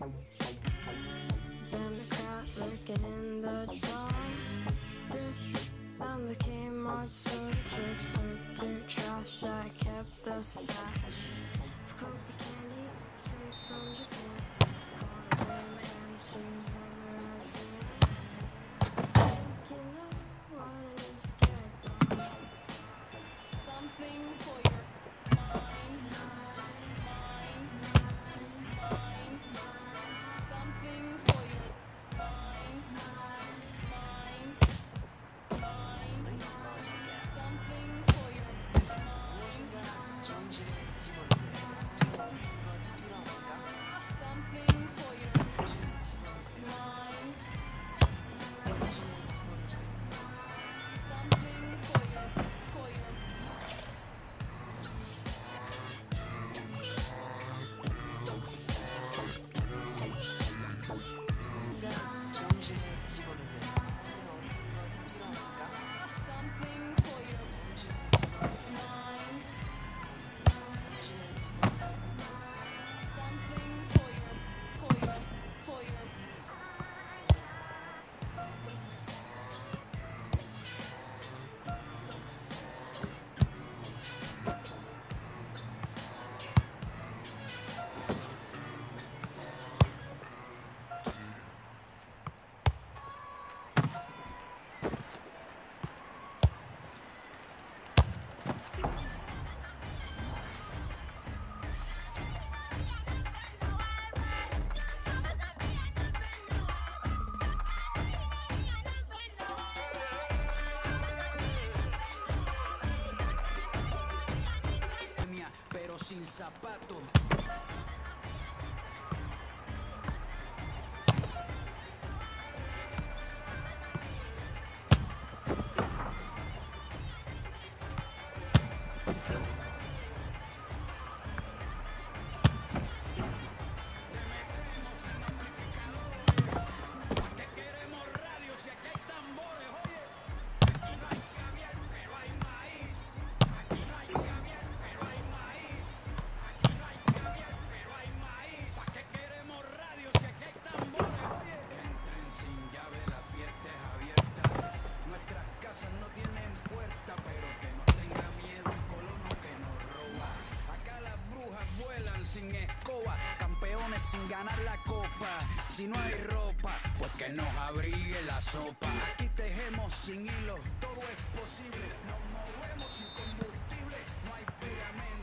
Damn it, in the drawer. I'm the Kmart, so jerks, so dirt trash. I kept the stash. zapatos. ganar la copa. Si no hay ropa, pues que nos abrigue la sopa. Aquí tejemos sin hilo, todo es posible. Nos movemos sin combustible, no hay pegamento.